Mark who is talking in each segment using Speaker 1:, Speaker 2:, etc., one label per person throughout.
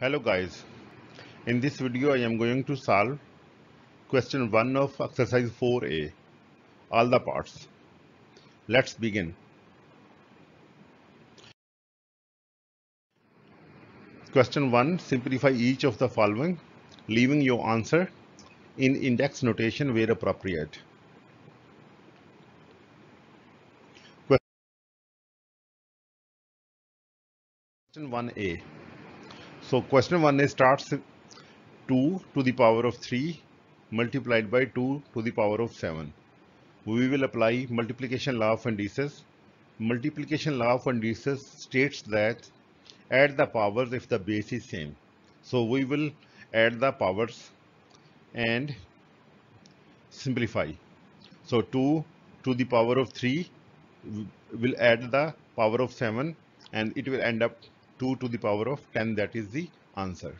Speaker 1: Hello guys, in this video I am going to solve question 1 of exercise 4a, all the parts. Let's begin. Question 1, simplify each of the following, leaving your answer in index notation where appropriate. Question 1a. So question 1 is starts 2 to the power of 3 multiplied by 2 to the power of 7. We will apply multiplication law of indices. Multiplication law of indices states that add the powers if the base is same. So we will add the powers and simplify. So 2 to the power of 3 will add the power of 7 and it will end up 2 to the power of 10 that is the answer.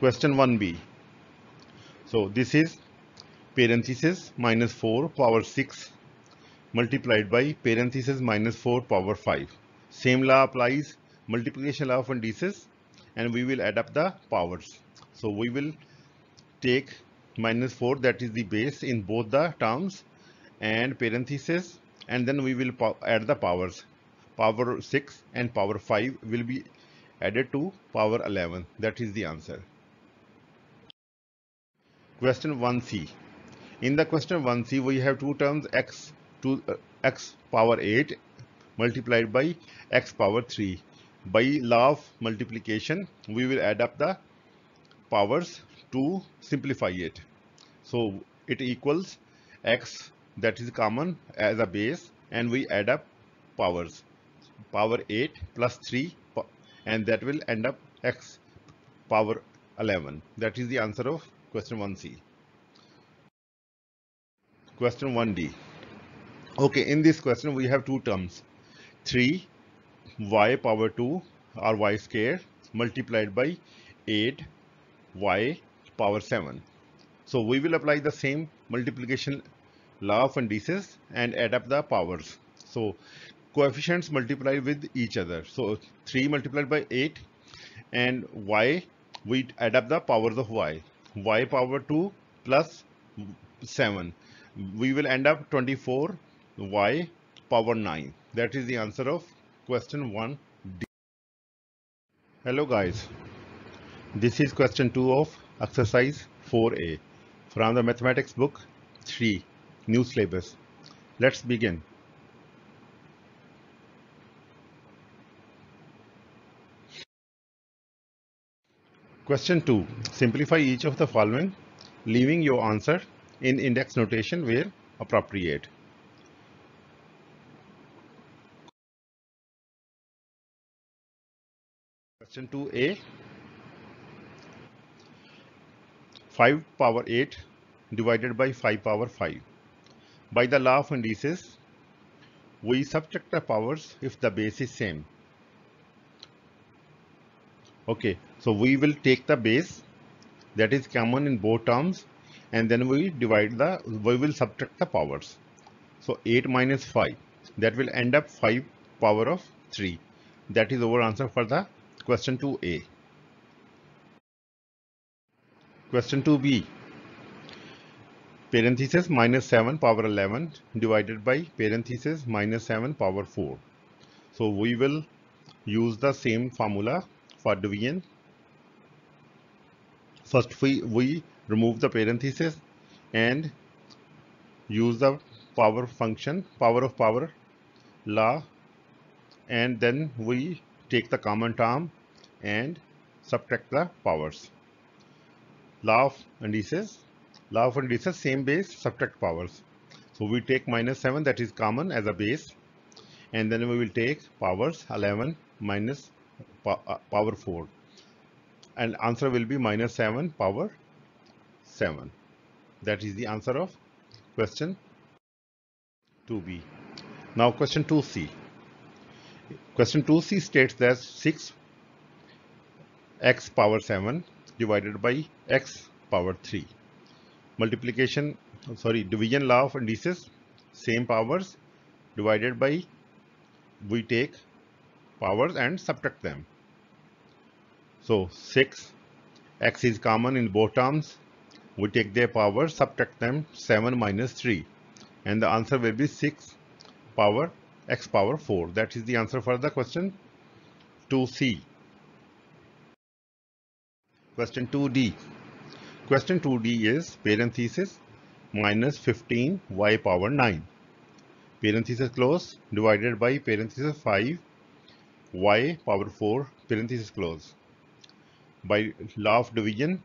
Speaker 1: Question 1b. So this is parenthesis minus 4 power 6 multiplied by parenthesis minus 4 power 5. Same law applies multiplication law of indices and we will add up the powers. So we will take minus 4 that is the base in both the terms and parenthesis and then we will add the powers power 6 and power 5 will be added to power 11 that is the answer. Question 1c in the question 1c we have two terms x to uh, x power 8 multiplied by x power 3 by law of multiplication we will add up the powers to simplify it. So it equals x that is common as a base and we add up powers power 8 plus 3 and that will end up x power 11 that is the answer of question 1c question 1d okay in this question we have two terms. 3 y power 2 or y square multiplied by 8 y power 7 so we will apply the same multiplication law of indices and add up the powers. So coefficients multiply with each other. So 3 multiplied by 8 and y, we add up the powers of y. y power 2 plus 7. We will end up 24 y power 9. That is the answer of question 1D. Hello guys. This is question 2 of exercise 4a from the mathematics book 3 new syllabus. Let's begin. Question 2. Simplify each of the following, leaving your answer in index notation where appropriate. Question 2a. 5 power 8 divided by 5 power 5. By the law of indices, we subtract the powers if the base is same. Okay, so we will take the base that is common in both terms and then we divide the, we will subtract the powers. So 8 minus 5 that will end up 5 power of 3. That is our answer for the question 2a. Question 2b parenthesis minus 7 power 11 divided by parenthesis minus 7 power 4. So we will use the same formula for division first we, we remove the parenthesis and use the power function power of power law and then we take the common term and subtract the powers. Law of indices law of indices same base subtract powers. So we take minus 7 that is common as a base and then we will take powers 11 minus uh, power 4 and answer will be minus 7 power 7 that is the answer of question 2b now question 2c question 2c states that 6 x power 7 divided by x power 3 multiplication sorry division law of indices same powers divided by we take powers and subtract them. So 6 x is common in both terms. We take their powers, subtract them 7 minus 3 and the answer will be 6 power x power 4. That is the answer for the question 2c. Question 2d. Question 2d is parenthesis minus 15 y power 9 parenthesis close divided by parenthesis 5 y power 4 parenthesis close. By law of division,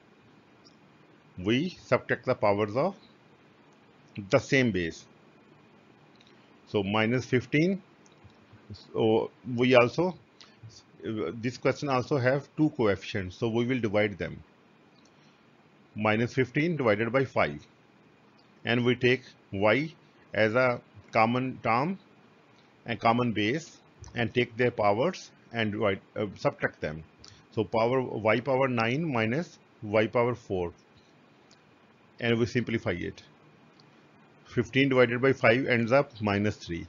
Speaker 1: we subtract the powers of the same base. So minus 15. So we also, this question also have two coefficients. So we will divide them. Minus 15 divided by 5. And we take y as a common term and common base and take their powers and divide, uh, subtract them. So power y power 9 minus y power 4 and we simplify it. 15 divided by 5 ends up minus 3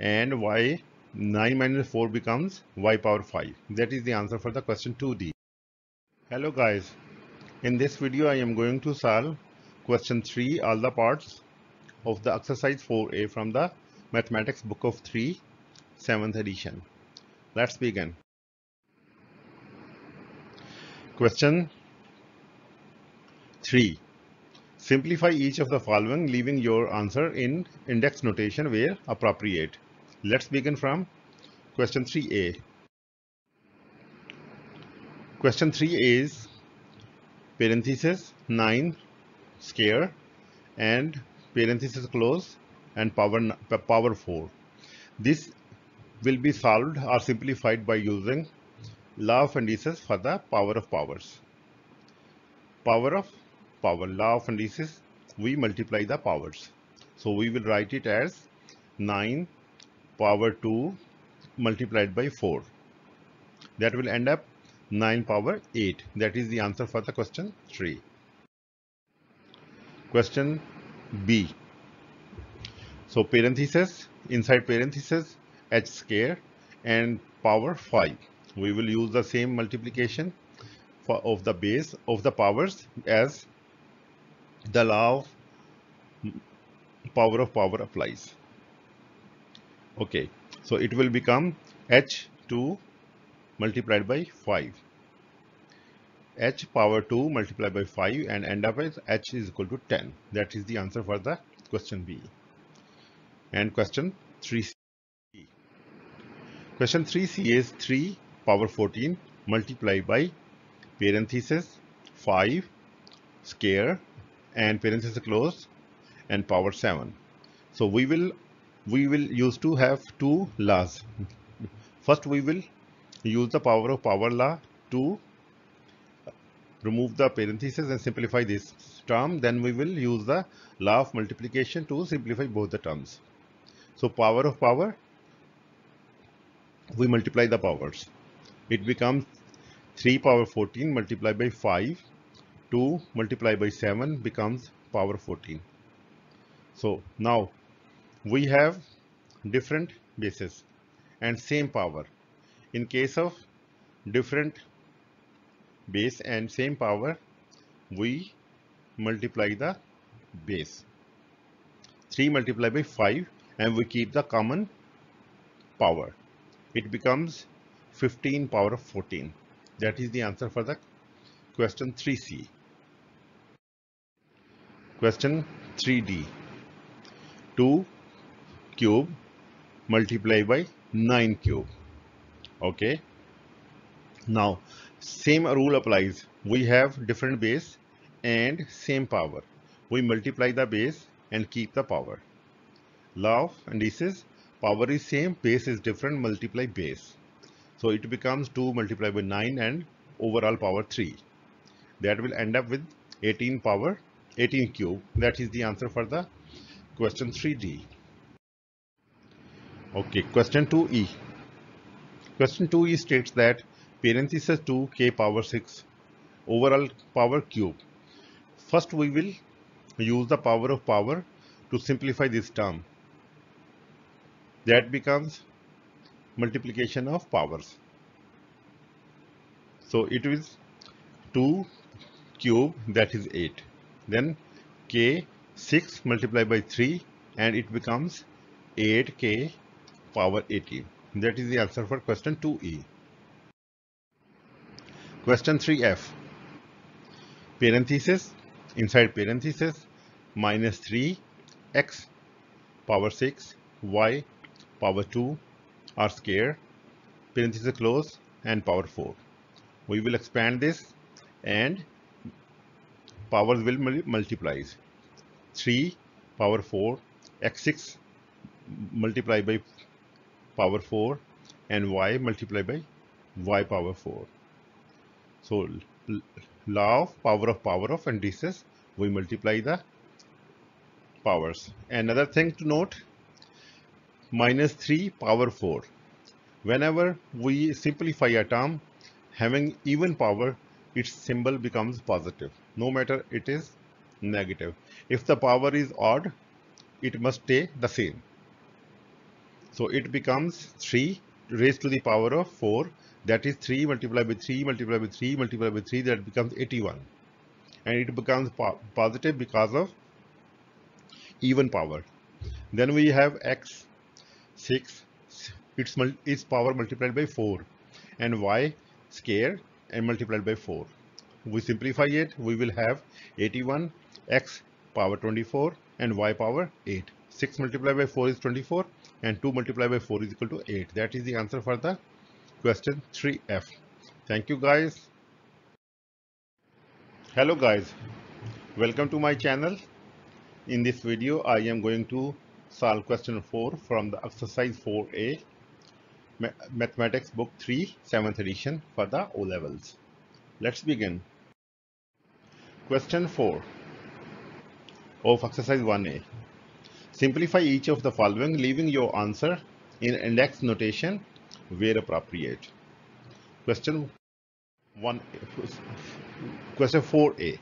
Speaker 1: and y 9 minus 4 becomes y power 5. That is the answer for the question 2D. Hello guys, in this video I am going to solve question 3 all the parts of the exercise 4a from the mathematics book of 3 7th edition. Let's begin. Question 3. Simplify each of the following leaving your answer in index notation where appropriate. Let's begin from question 3a. Question 3 is parenthesis 9 square and parenthesis close and power power 4. This will be solved or simplified by using law of indices for the power of powers. Power of power, law of indices, we multiply the powers. So we will write it as 9 power 2 multiplied by 4. That will end up 9 power 8. That is the answer for the question 3. Question B. So parenthesis, inside parenthesis, h square and power 5. We will use the same multiplication for, of the base of the powers as the law of power of power applies. Okay, so it will become h2 multiplied by 5 h power 2 multiplied by 5 and end up as h is equal to 10 that is the answer for the question b. And question 3c Question 3c is 3 power 14 multiplied by parenthesis 5 square and parenthesis close and power 7. So we will we will use to have two laws. First we will use the power of power law to remove the parenthesis and simplify this term. Then we will use the law of multiplication to simplify both the terms. So power of power we multiply the powers. It becomes 3 power 14 multiplied by 5. 2 multiplied by 7 becomes power 14. So now we have different bases and same power. In case of different base and same power, we multiply the base. 3 multiplied by 5 and we keep the common power it becomes 15 power of 14. That is the answer for the question 3C. Question 3D. 2 cube multiplied by 9 cube. Okay. Now, same rule applies. We have different base and same power. We multiply the base and keep the power. Law of indices power is same base is different multiply base so it becomes 2 multiplied by 9 and overall power 3 that will end up with 18 power 18 cube. That is the answer for the question 3d okay question 2e question 2e states that parenthesis 2 k power 6 overall power cube. First we will use the power of power to simplify this term. That becomes multiplication of powers. So it is 2 cube that is 8. Then k 6 multiplied by 3 and it becomes 8k power 18. That is the answer for question 2e. Question 3f. Parenthesis inside parenthesis minus 3 x power 6 y power 2 are square parenthesis close and power 4 we will expand this and powers will multiply 3 power 4 x6 multiplied by power 4 and y multiplied by y power 4 so law of power of power of indices we multiply the powers. Another thing to note minus 3 power 4 whenever we simplify a term having even power its symbol becomes positive no matter it is negative. If the power is odd it must stay the same. So it becomes 3 raised to the power of 4 that is 3 multiplied by 3 multiplied by 3 multiplied by 3 that becomes 81 and it becomes po positive because of even power. Then we have x 6 its, power multiplied by 4 and y square and multiplied by 4. We simplify it, we will have 81 x power 24 and y power 8. 6 multiplied by 4 is 24 and 2 multiplied by 4 is equal to 8. That is the answer for the question 3F. Thank you guys. Hello guys, welcome to my channel. In this video, I am going to solve question 4 from the exercise 4A Mathematics Book 3, 7th edition for the O levels. Let's begin. Question 4 of exercise 1A. Simplify each of the following, leaving your answer in index notation where appropriate. Question 1 question 4a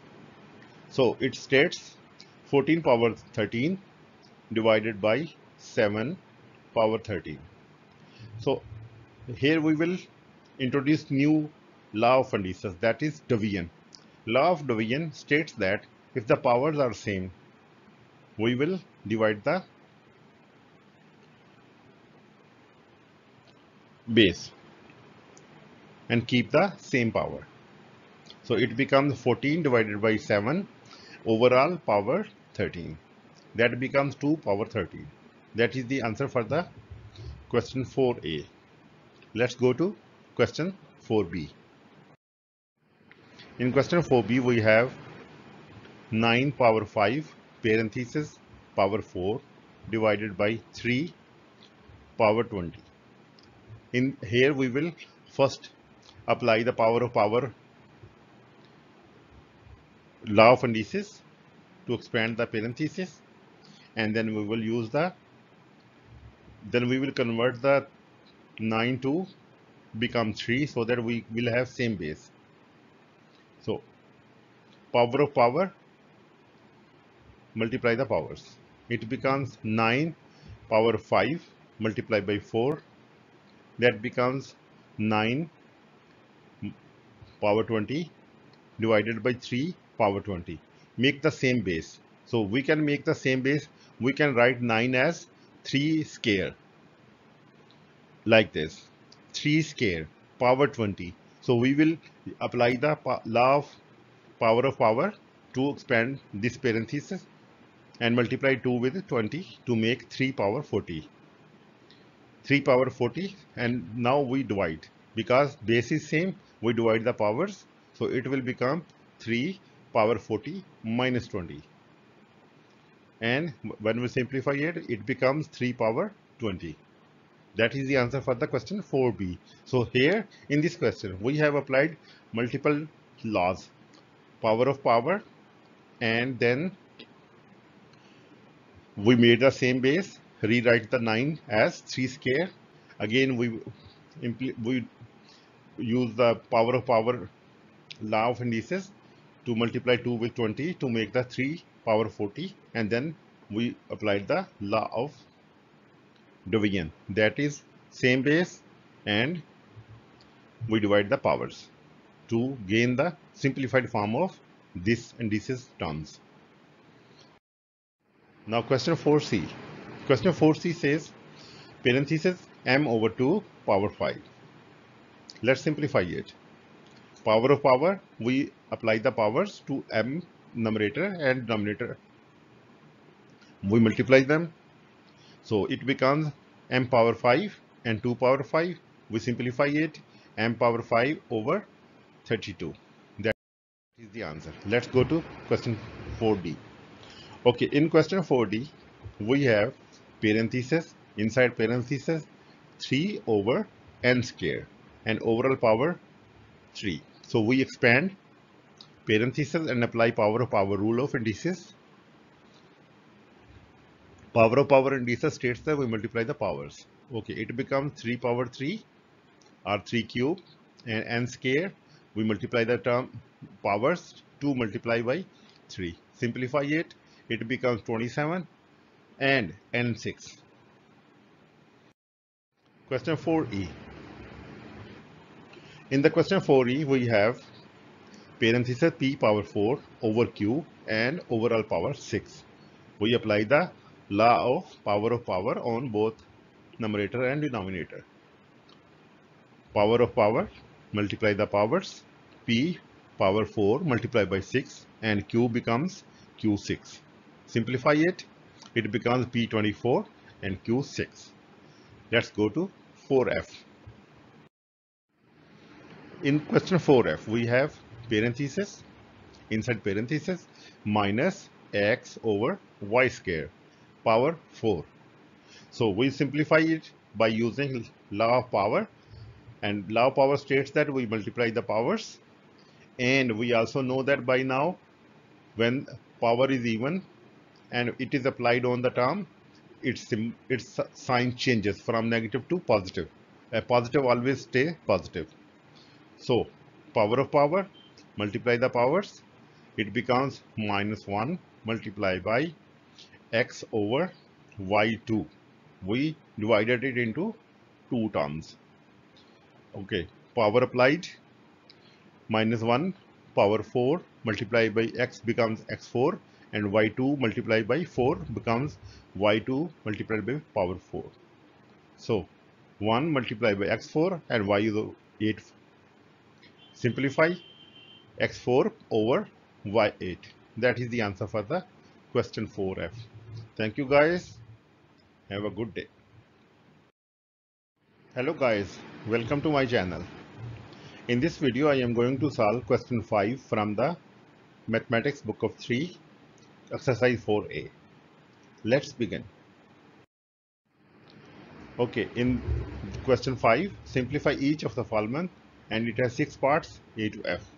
Speaker 1: so it states 14 power 13 divided by 7 power 13 so here we will introduce new law of indices that is division. Law of division states that if the powers are same, we will divide the base and keep the same power. So it becomes 14 divided by 7 overall power 13. That becomes 2 power 13. That is the answer for the question 4a. Let's go to question 4b. In question 4b we have 9 power 5 parenthesis power 4 divided by 3 power 20. In here we will first apply the power of power law of indices to expand the parenthesis and then we will use the then we will convert the 9 to become 3 so that we will have same base. So power of power multiply the powers. It becomes 9 power 5 multiplied by 4 that becomes 9 power 20 divided by 3 power 20 make the same base so we can make the same base. We can write 9 as 3 square. Like this. 3 square. Power 20 so we will apply the law of power of power to expand this parenthesis and multiply 2 with 20 to make 3 power 40 3 power 40 and now we divide. Because base is same we divide the powers. So it will become 3 power 40 minus 20 and when we simplify it it becomes 3 power 20 that is the answer for the question 4b so here in this question we have applied multiple laws. Power of power and then we made the same base rewrite the 9 as 3 square. Again we we use the power of power law of indices to multiply 2 with 20 to make the 3 power 40 and then we applied the law of division that is same base and we divide the powers to gain the simplified form of this indices terms. Now question 4c. Question 4c says parenthesis m over 2 power 5. Let's simplify it. Power of power, we apply the powers to m numerator and denominator. We multiply them. So it becomes m power 5 and 2 power 5. We simplify it m power 5 over 32. That is the answer. Let's go to question 4d. Okay, in question 4d, we have parenthesis, inside parenthesis 3 over n square and overall power 3. So we expand parenthesis and apply power of power rule of indices. Power of power indices states that we multiply the powers. Okay, it becomes 3 power 3 or 3 cube and n square. We multiply the term powers 2 multiply by 3. Simplify it, it becomes 27 and n6. Question 4e. In the question 4e, we have parenthesis p power 4 over q and overall power 6. We apply the law of power of power on both numerator and denominator. Power of power, multiply the powers, p power 4 multiplied by 6 and q becomes q6. Simplify it, it becomes p24 and q6. Let's go to 4f. In question 4f, we have parenthesis, inside parenthesis, minus x over y square, power 4. So we simplify it by using law of power and law of power states that we multiply the powers. And we also know that by now when power is even and it is applied on the term its its sign changes from negative to positive. A positive always stay positive. So power of power multiply the powers it becomes minus 1 multiplied by x over y2 we divided it into two terms okay power applied minus 1 power 4 multiplied by x becomes x4 and y2 multiplied by 4 becomes y2 multiplied by power 4. So 1 multiplied by x4 and y is 8. Simplify x4 over y8. That is the answer for the question 4f. Thank you guys. Have a good day. Hello guys, welcome to my channel. In this video, I am going to solve question 5 from the Mathematics book of 3 exercise 4a. Let's begin. Okay, in question 5, simplify each of the following and it has 6 parts A to F.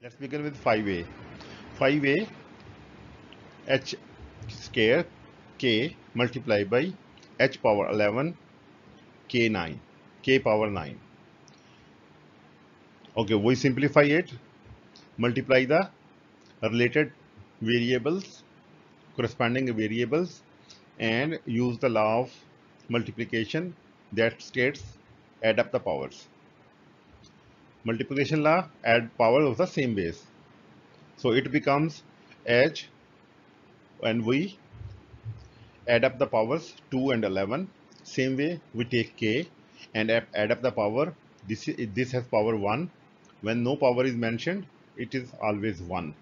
Speaker 1: Let's begin with 5a. 5a h square k multiplied by h power 11 k9 k power 9 okay we simplify it multiply the related variables, corresponding variables and use the law of multiplication that states add up the powers. Multiplication law add power of the same base. So it becomes h and we add up the powers 2 and 11. Same way we take k and add up the power. This, this has power 1. When no power is mentioned, it is always 1.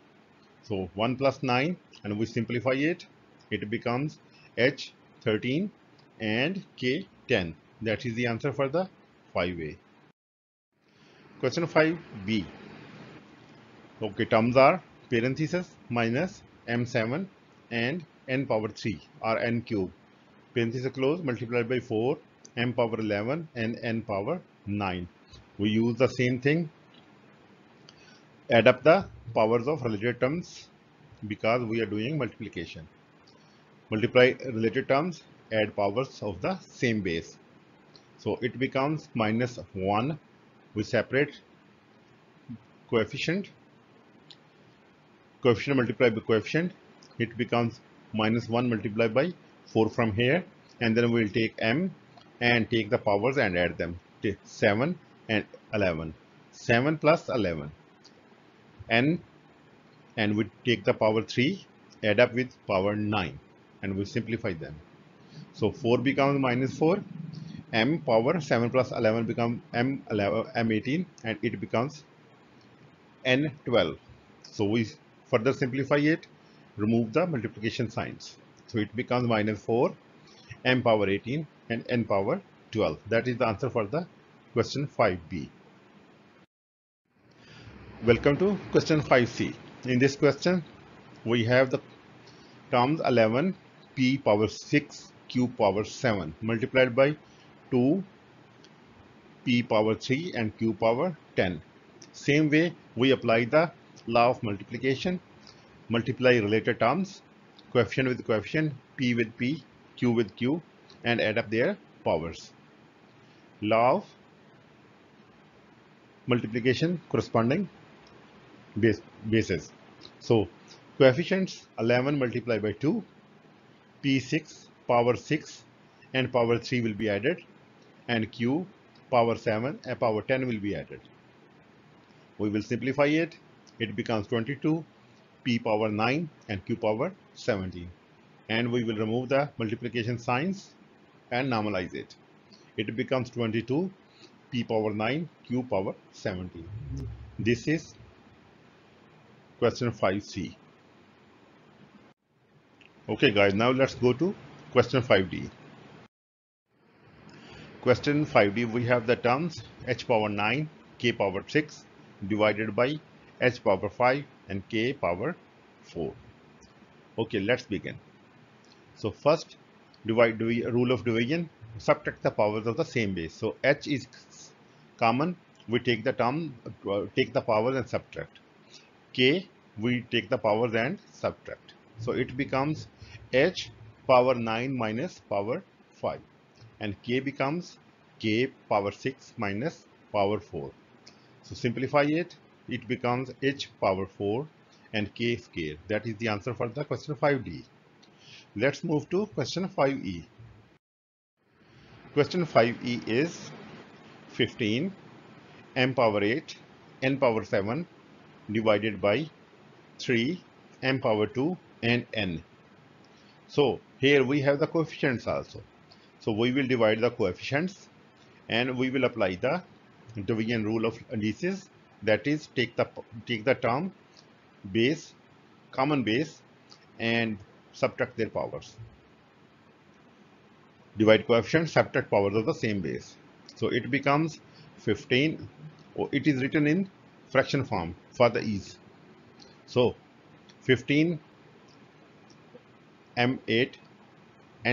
Speaker 1: So 1 plus 9 and we simplify it, it becomes H 13 and K 10. That is the answer for the 5A. Question 5B. Okay, terms are parenthesis minus M7 and n power 3 or n cube. Parenthesis close multiplied by 4, m power 11 and n power 9. We use the same thing add up the powers of related terms because we are doing multiplication. Multiply related terms, add powers of the same base. So it becomes minus 1. We separate coefficient. Coefficient multiplied by coefficient. It becomes minus 1 multiplied by 4 from here. And then we will take m and take the powers and add them. to 7 and 11. 7 plus 11. n and we take the power 3, add up with power 9 and we simplify them. So 4 becomes minus 4, m power 7 plus 11 becomes m 11, m18 and it becomes n12. So we further simplify it, remove the multiplication signs. So it becomes minus 4, m power 18 and n power 12. That is the answer for the question 5b. Welcome to question 5c. In this question, we have the terms 11 p power 6 q power 7 multiplied by 2 p power 3 and q power 10. Same way, we apply the law of multiplication, multiply related terms, coefficient with coefficient, p with p, q with q, and add up their powers. Law of multiplication corresponding base, bases. So, coefficients 11 multiplied by 2, p6, power 6, and power 3 will be added, and q, power 7, and power 10 will be added. We will simplify it. It becomes 22, p power 9 and q power 17. And we will remove the multiplication signs and normalize it. It becomes 22, p power 9, q power 17. This is question 5c. Okay guys, now let's go to question 5d. Question 5d, we have the terms h power 9, k power 6, divided by h power 5 and k power 4. Okay, let's begin. So first, divide rule of division, subtract the powers of the same base. So h is common, we take the term, uh, take the powers and subtract. k, we take the powers and subtract. So it becomes h power 9 minus power 5 and k becomes k power 6 minus power 4. So simplify it, it becomes h power 4 and k square. That is the answer for the question 5d. Let's move to question 5e. Question 5e is 15 m power 8 n power 7 divided by 3 m power 2 and n. So here we have the coefficients also. So we will divide the coefficients and we will apply the division rule of indices. That is take the take the term base common base and subtract their powers. Divide coefficient subtract powers of the same base. So it becomes 15 or it is written in fraction form for the ease. So 15 m8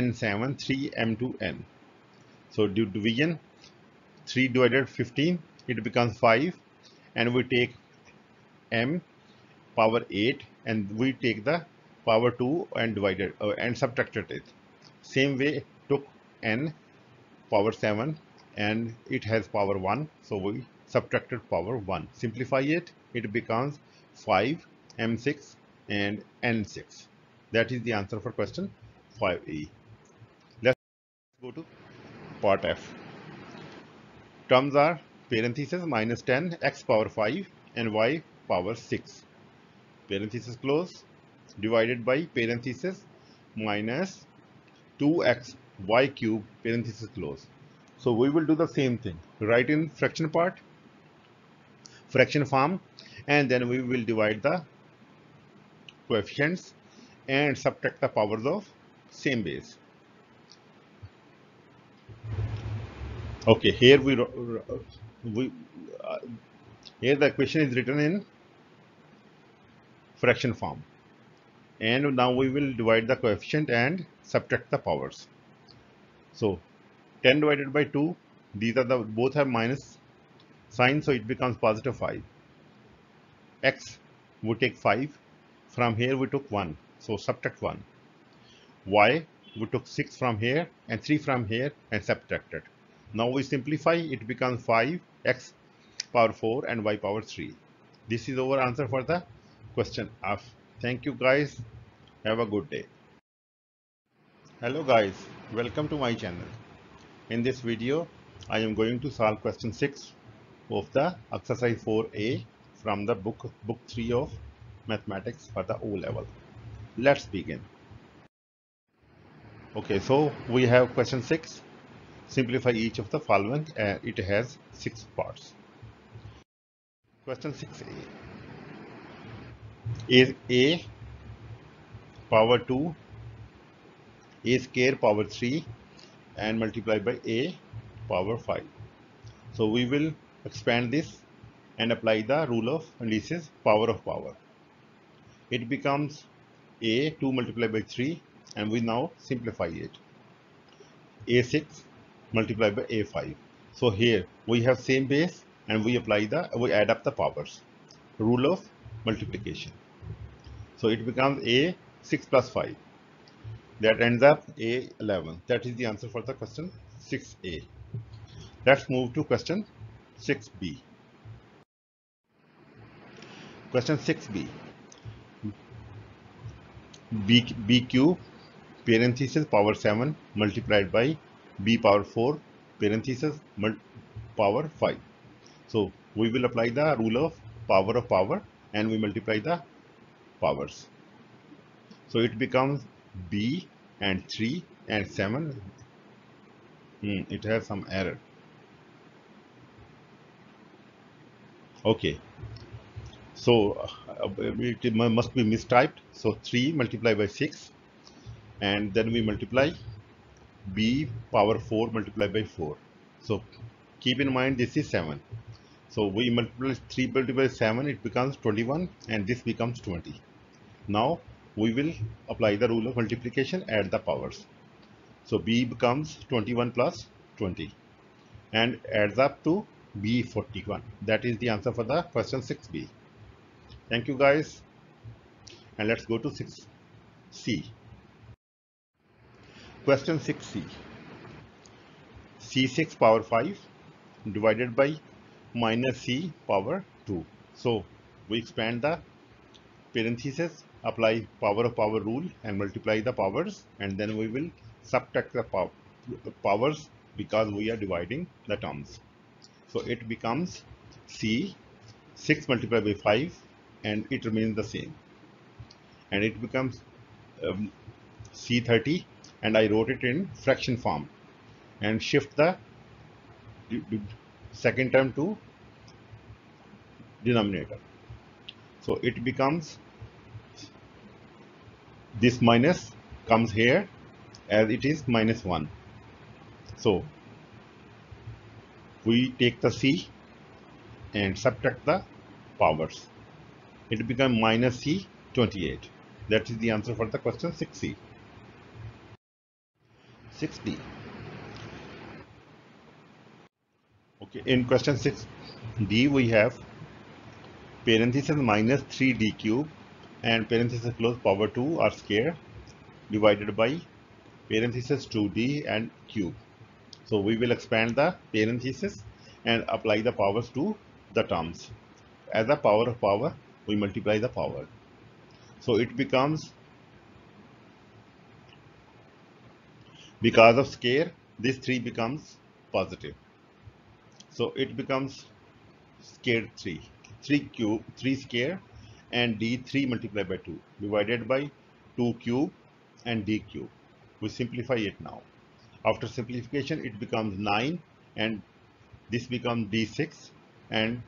Speaker 1: n7 3 m2 n. So due division 3 divided 15 it becomes 5 and we take m power 8 and we take the power 2 and divided uh, and subtracted it. Same way took n power 7 and it has power 1 so we subtracted power 1 simplify it it becomes 5 m6 and n6 that is the answer for question 5e let's go to part f Terms are parenthesis minus 10 x power 5 and y power 6. Parenthesis close divided by parenthesis minus 2x y cube parenthesis close. So we will do the same thing. Write in fraction part, fraction form and then we will divide the coefficients and subtract the powers of same base. Okay here we we uh, here the equation is written in fraction form. And now we will divide the coefficient and subtract the powers. So 10 divided by 2 these are the both have minus sign so it becomes positive 5 x we take 5 from here we took 1 so subtract 1 y we took 6 from here and 3 from here and subtracted now we simplify, it becomes 5 x power 4 and y power 3. This is our answer for the question F. Thank you guys. Have a good day. Hello guys, welcome to my channel. In this video, I am going to solve question 6 of the exercise 4a from the book book 3 of mathematics for the O level. Let's begin. Okay, so we have question 6. Simplify each of the following and it has 6 parts. Question 6a is a power 2 a square power 3 and multiply by a power 5. So we will expand this and apply the rule of indices power of power. It becomes a 2 multiplied by 3 and we now simplify it. a6 multiplied by a5. So here we have same base and we apply the we add up the powers. Rule of multiplication. So it becomes a 6 plus 5 that ends up A11. That is the answer for the question 6A. Let's move to question 6B. Question 6B. B, B cube parenthesis power 7 multiplied by B power 4 parenthesis power 5. So we will apply the rule of power of power and we multiply the powers. So it becomes B and 3 and 7 hmm, it has some error okay so uh, it must be mistyped so 3 multiplied by 6 and then we multiply b power 4 multiplied by 4 so keep in mind this is 7 so we multiply 3 multiplied by 7 it becomes 21 and this becomes 20 now we will apply the rule of multiplication add the powers. So b becomes 21 plus 20 and adds up to b 41 that is the answer for the question 6b thank you guys. And let's go to 6c question 6c c6 power 5 divided by minus c power 2 so we expand the parenthesis apply power of power rule and multiply the powers and then we will subtract the pow powers because we are dividing the terms. So it becomes C 6 multiplied by 5 and it remains the same. And it becomes um, C30 and I wrote it in fraction form and shift the second term to denominator. So it becomes this minus comes here as it is minus 1 so we take the c and subtract the powers. It becomes minus c 28 that is the answer for the question 6c 6d okay in question 6d we have parenthesis minus 3d cube and parenthesis close power 2 are square divided by parenthesis 2d and cube. So we will expand the parenthesis and apply the powers to the terms. As a power of power, we multiply the power. So it becomes, because of square, this 3 becomes positive. So it becomes square 3. 3 cube, 3 square and d 3 multiplied by 2 divided by 2 cube and d cube. We simplify it now. After simplification it becomes 9 and this becomes d6 and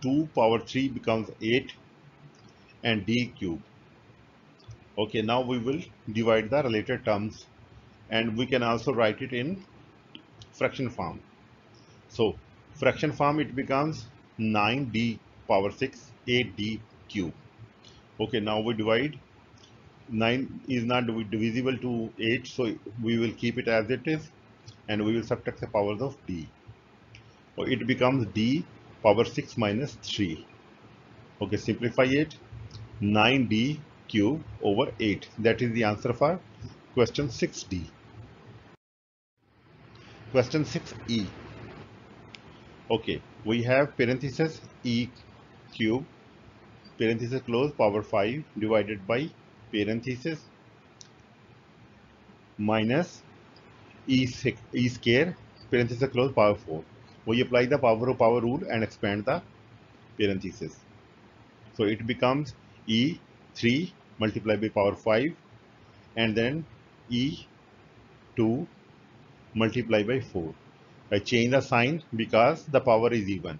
Speaker 1: 2 power 3 becomes 8 and d cube. Okay, now we will divide the related terms and we can also write it in fraction form. So fraction form it becomes 9d power 6 8d cube. Okay, now we divide. 9 is not divisible to 8, so we will keep it as it is and we will subtract the powers of d. So it becomes d power 6 minus 3. Okay, simplify it. 9d cube over 8. That is the answer for question 6d. Question 6e. Okay, we have parenthesis e cube parenthesis close power 5 divided by parenthesis minus e, e square parenthesis close power 4 we apply the power of power rule and expand the parenthesis so it becomes e3 multiplied by power 5 and then e2 multiplied by 4 I change the sign because the power is even.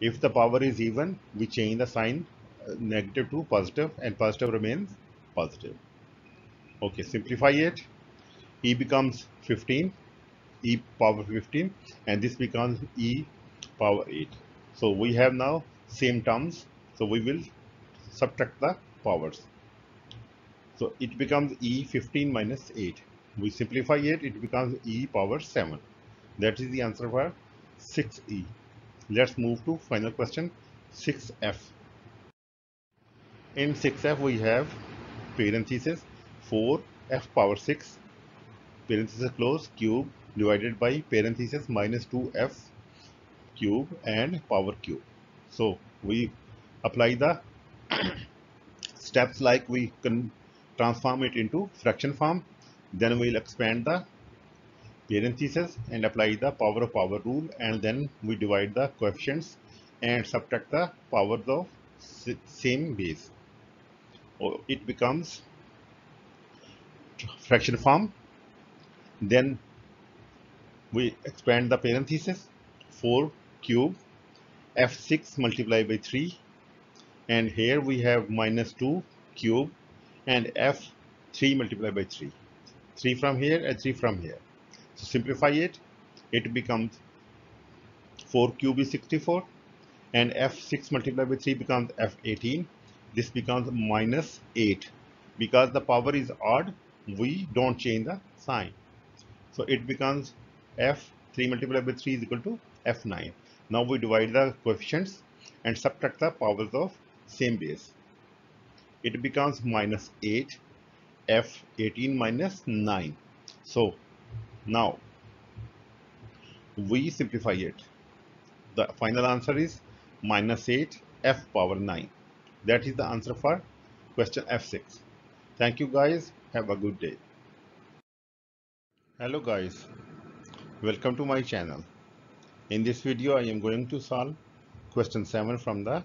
Speaker 1: If the power is even we change the sign uh, negative to positive and positive remains positive. Okay simplify it. E becomes 15 e power 15 and this becomes e power 8 so we have now same terms. So we will subtract the powers. So it becomes e 15 minus 8 we simplify it it becomes e power 7 that is the answer for 6e let's move to final question 6f in 6f we have parenthesis 4 f power 6 parenthesis close cube divided by parenthesis minus 2f cube and power cube. So we apply the steps like we can transform it into fraction form. Then we'll expand the parenthesis and apply the power of power rule and then we divide the coefficients and subtract the powers of same base. Oh, it becomes fraction form. Then we expand the parenthesis 4 cube f6 multiplied by 3 and here we have minus 2 cube and f3 multiplied by 3 3 from here and 3 from here. So simplify it. It becomes 4 cube is 64 and f6 multiplied by 3 becomes f18 this becomes minus 8 because the power is odd we don't change the sign. So it becomes f3 multiplied by 3 is equal to f9. Now we divide the coefficients and subtract the powers of same base. It becomes minus 8 f18 minus 9. So now we simplify it. The final answer is minus 8 f power 9. That is the answer for question f6. Thank you guys. Have a good day. Hello guys welcome to my channel in this video I am going to solve question 7 from the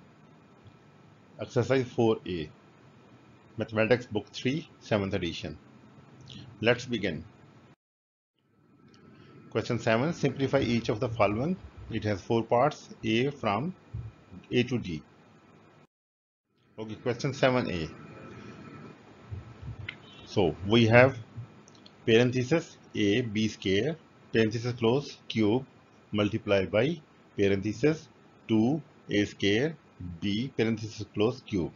Speaker 1: exercise 4a mathematics book 3 7th edition. Let's begin. Question 7 simplify each of the following. It has four parts a from a to d. Okay question 7a so we have parenthesis a b square parenthesis close cube multiplied by parenthesis 2 a square b parenthesis close cube.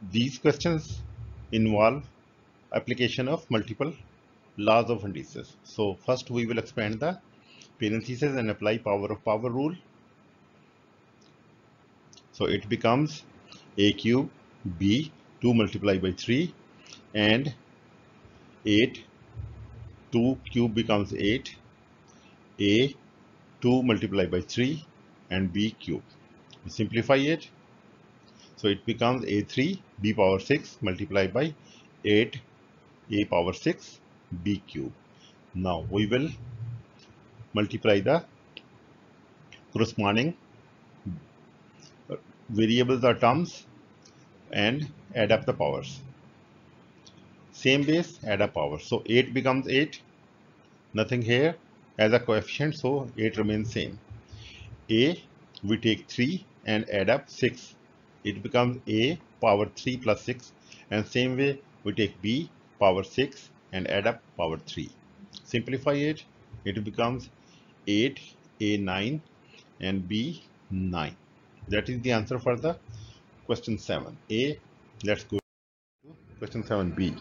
Speaker 1: These questions involve application of multiple laws of indices. So first we will expand the parentheses and apply power of power rule. So it becomes a cube b 2 multiplied by 3 and 8 2 cube becomes 8 a 2 multiplied by 3 and b cube we simplify it so it becomes a3 b power 6 multiplied by 8 a power 6 b cube. Now we will multiply the corresponding variables or terms and add up the powers. Same base add up power so 8 becomes 8 nothing here. As a coefficient so 8 remains same. A we take 3 and add up 6 it becomes a power 3 plus 6 and same way we take b power 6 and add up power 3 simplify it. It becomes 8 a 9 and b 9 that is the answer for the question 7 a let's go to question 7b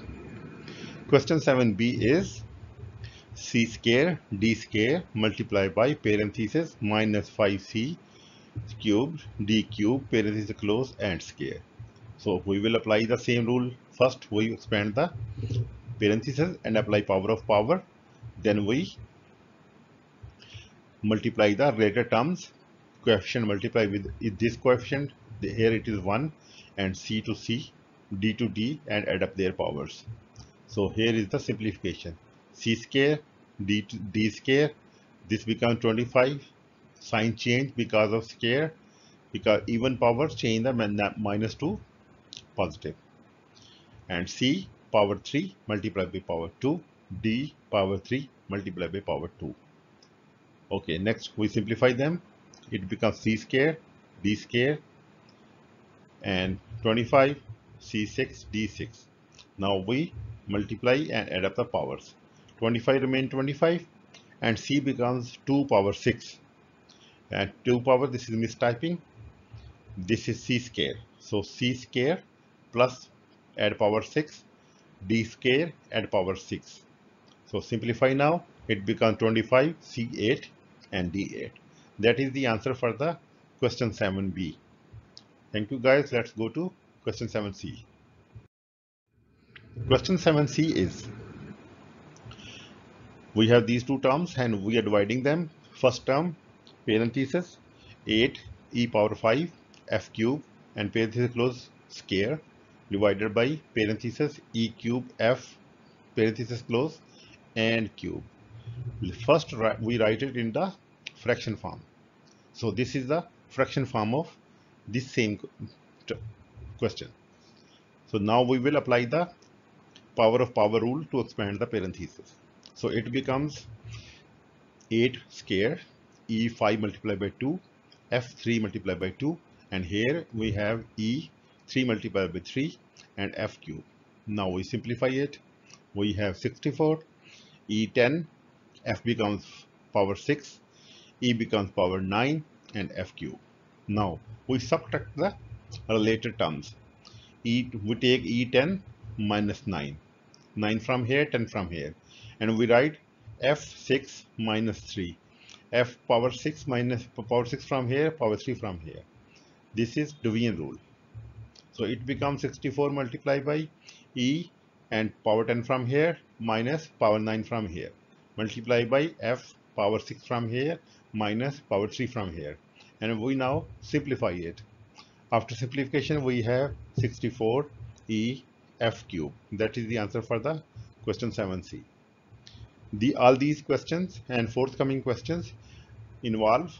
Speaker 1: Question 7b is c square d square multiplied by parenthesis minus 5c cubed d cube parenthesis close and square. So we will apply the same rule. First we expand the parenthesis and apply power of power. Then we multiply the related terms. Coefficient multiply with this coefficient. Here it is 1 and c to c d to d and add up their powers. So here is the simplification. c square d, d square. This becomes 25 sign change because of square. Because even power change the minus to positive. And c power 3 multiplied by power 2 d power 3 multiplied by power 2 okay next we simplify them. It becomes c square d square and 25 c6 d6 now we multiply and add up the powers. 25 remain 25 and c becomes 2 power 6 and 2 power this is mistyping. This is c square. So c square plus add power 6 d square add power 6 so simplify now it becomes 25 c8 and d8 that is the answer for the question 7b thank you guys let's go to question 7c question 7c is we have these two terms and we are dividing them. First term parenthesis 8 e power 5 f cube and parenthesis close square divided by parenthesis e cube f parenthesis close and cube. First we write it in the fraction form. So this is the fraction form of this same question. So now we will apply the power of power rule to expand the parenthesis so it becomes 8 square e5 multiplied by 2 f3 multiplied by 2 and here we have e3 multiplied by 3 and f cube. Now we simplify it. We have 64 e10 f becomes power 6 e becomes power 9 and f cube. Now we subtract the related terms. E we take e10 minus 9 9 from here 10 from here. And we write f6 minus 3 f power 6 minus power 6 from here power 3 from here. This is division rule so it becomes 64 multiplied by e and power 10 from here minus power 9 from here. Multiply by f power 6 from here minus power 3 from here. And we now simplify it. After simplification we have 64 e f cube. That is the answer for the question 7c the all these questions and forthcoming questions involve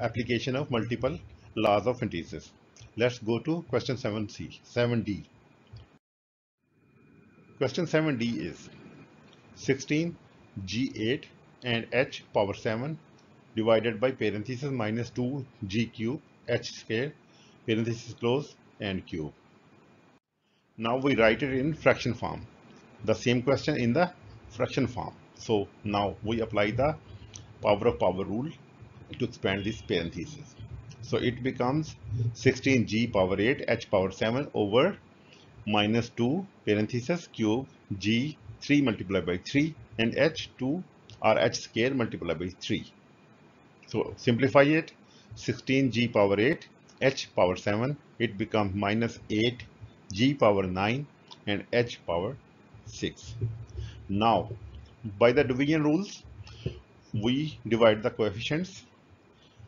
Speaker 1: application of multiple laws of indices let's go to question 7c 7d question 7d is 16 g8 and h power 7 divided by parenthesis minus 2 g cube h square parenthesis close and cube. Now we write it in fraction form. The same question in the fraction form. So now we apply the power of power rule to expand this parenthesis. So it becomes 16g power 8 h power 7 over minus 2 parenthesis cube g 3 multiplied by 3 and h 2 or h square multiplied by 3. So simplify it 16g power 8 h power 7 it becomes minus 8 g power 9 and h power 6. Now by the division rules we divide the coefficients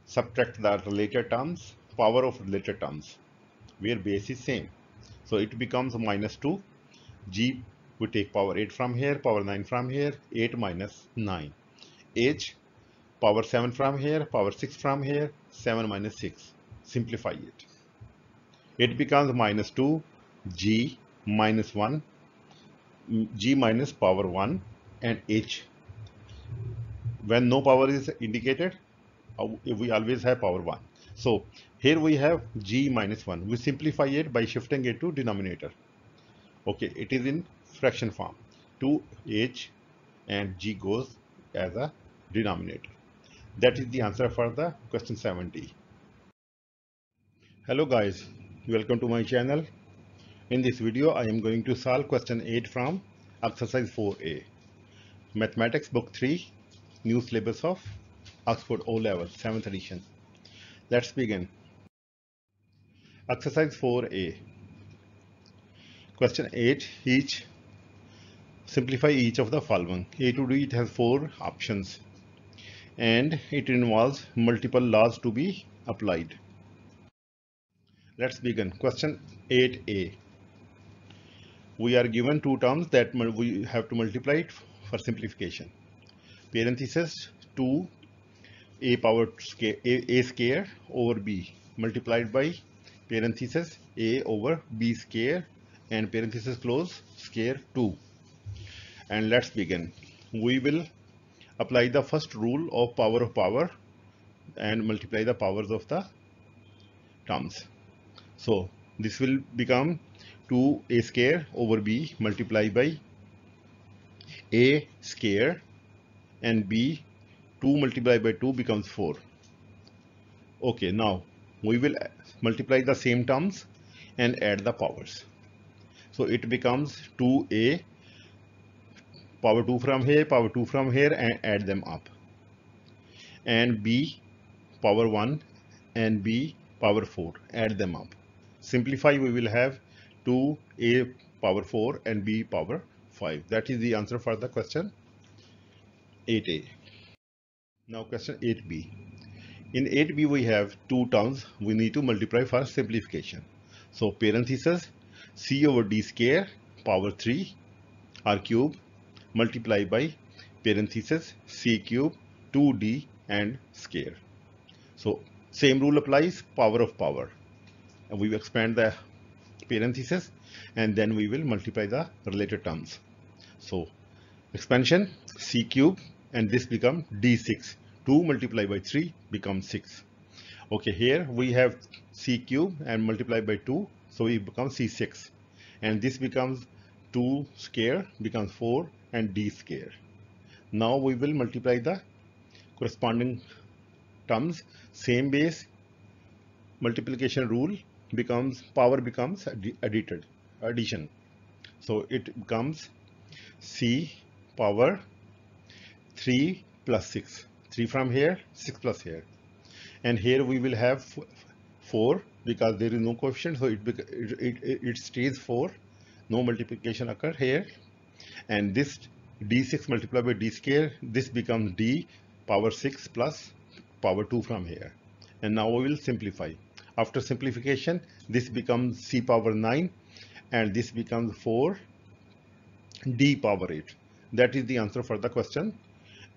Speaker 1: subtract the related terms power of related terms. Where base is same. So it becomes minus 2 g we take power 8 from here power 9 from here 8 minus 9 h power 7 from here power 6 from here 7 minus 6 simplify it. It becomes minus 2 g minus 1 g minus power 1 and h. When no power is indicated Uh, we always have power 1 so here we have g minus 1 we simplify it by shifting it to denominator. Okay it is in fraction form. 2h and g goes as a denominator. That is the answer for the question 70 hello guys. Welcome to my channel. In this video i am going to solve question 8 from exercise 4a mathematics book 3 new syllabus of oxford o level 7th edition let's begin exercise 4a question 8 each simplify each of the following. A to D it has four options and it involves multiple laws to be applied. Let's begin. Question 8a. We are given two terms that we have to multiply it for simplification. Parenthesis 2 a power a, a square over b multiplied by parenthesis a over b square and parenthesis close square 2 and let's begin. We will apply the first rule of power of power and multiply the powers of the terms. So this will become 2a square over b multiplied by a square and b 2 multiplied by 2 becomes 4 okay now we will multiply the same terms and add the powers. So it becomes 2a power 2 from here power 2 from here and add them up. And b power 1 and b power 4 add them up. Simplify we will have 2a power 4 and b power 5 that is the answer for the question 8a now question 8b in 8b we have two terms. We need to multiply for simplification. So parenthesis c over d square power 3 r cube multiply by parenthesis c cube 2d and square. So same rule applies power of power. And we expand the parenthesis and then we will multiply the related terms. So expansion c cube and this become d6 2 multiplied by 3 becomes 6 okay here we have c cube and multiply by 2 so it becomes c6 and this becomes 2 square becomes 4 and d square. Now we will multiply the corresponding terms. Same base multiplication rule becomes power becomes addited addition. So it becomes c power 3 plus 6 3 from here 6 plus here. And here we will have 4 because there is no coefficient so it, it, it, it stays 4 no multiplication occur here. And this d6 multiplied by d square this becomes d power 6 plus power 2 from here. And now we will simplify. After simplification this becomes c power 9 and this becomes 4 d power 8 that is the answer for the question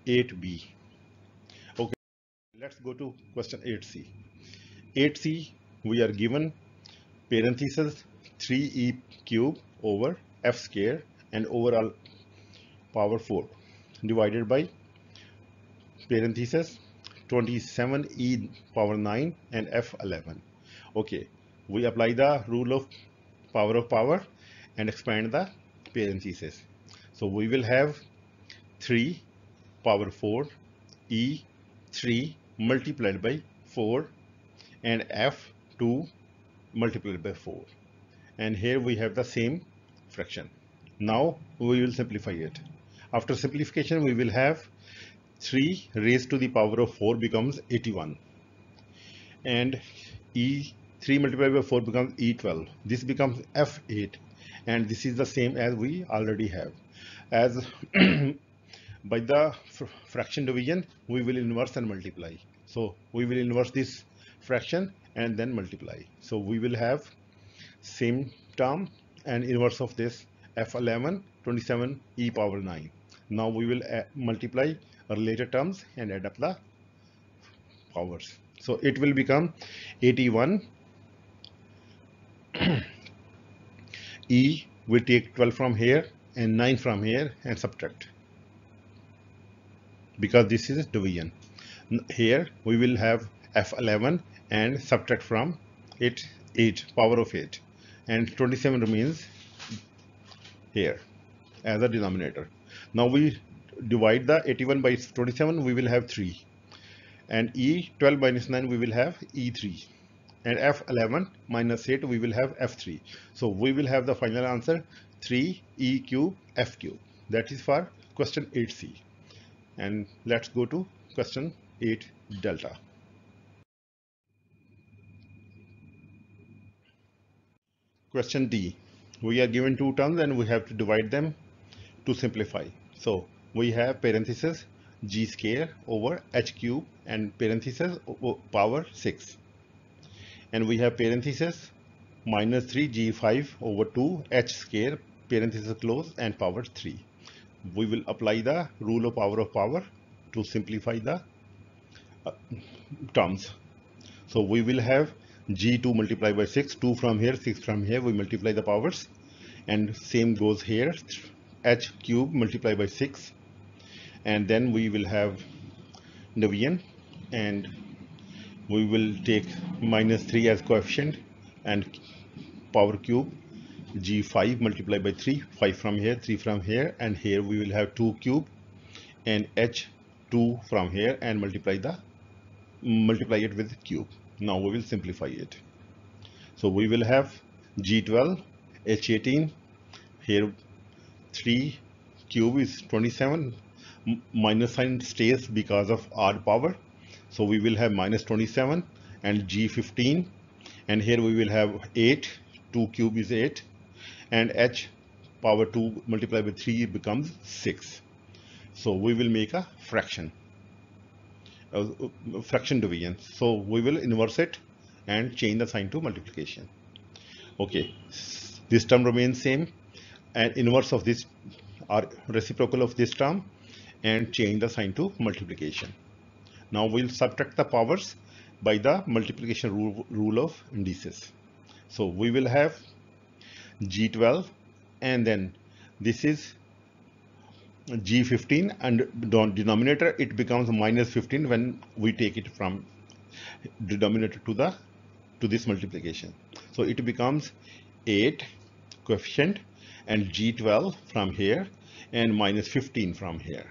Speaker 1: 8b okay let's go to question 8c 8c we are given parenthesis 3e cube over f square and overall power 4 divided by parenthesis 27e power 9 and f11 okay we apply the rule of power of power and expand the parenthesis so we will have 3 power 4 e 3 multiplied by 4 and f2 multiplied by 4 and here we have the same fraction. Now we will simplify it. After simplification we will have 3 raised to the power of 4 becomes 81 and e 3 multiplied by 4 becomes E12. This becomes F8 and this is the same as we already have. As by the fr fraction division, we will inverse and multiply. So we will inverse this fraction and then multiply. So we will have same term and inverse of this F11 27 e power 9. Now we will uh, multiply related terms and add up the powers. So it will become 81 e we take 12 from here and 9 from here and subtract because this is a division. Here we will have f11 and subtract from it 8 power of 8 and 27 remains here as a denominator. Now we divide the 81 by 27 we will have 3 and e 12 minus 9 we will have e3 and f11 minus 8 we will have f3 so we will have the final answer 3 e cube f cube. That is for question 8c and let's go to question 8 delta. Question d. We are given two terms and we have to divide them to simplify. So we have parenthesis g square over h cube and parenthesis power 6 and we have parenthesis minus 3 g5 over 2 h square parenthesis close and power 3 we will apply the rule of power of power to simplify the uh, terms. So we will have g2 multiplied by 6, 2 from here, 6 from here, we multiply the powers. And same goes here, h cube multiplied by 6 and then we will have division and we will take minus 3 as coefficient and power cube g5 multiplied by 3 5 from here 3 from here and here we will have 2 cube and h2 from here and multiply the multiply it with cube. Now we will simplify it. So we will have g12 h18 here 3 cube is 27 minus sign stays because of odd power. So we will have minus 27 and g15 and here we will have 8 2 cube is 8 and h power 2 multiplied by 3 becomes 6 so we will make a fraction uh, fraction division. So we will inverse it and change the sign to multiplication. Okay this term remains same and inverse of this or reciprocal of this term and change the sign to multiplication. Now we'll subtract the powers by the multiplication rule, rule of indices. So we will have G12 and then this is G15 and denominator it becomes minus 15 when we take it from denominator to the to this multiplication. So it becomes 8 coefficient and G12 from here and minus 15 from here.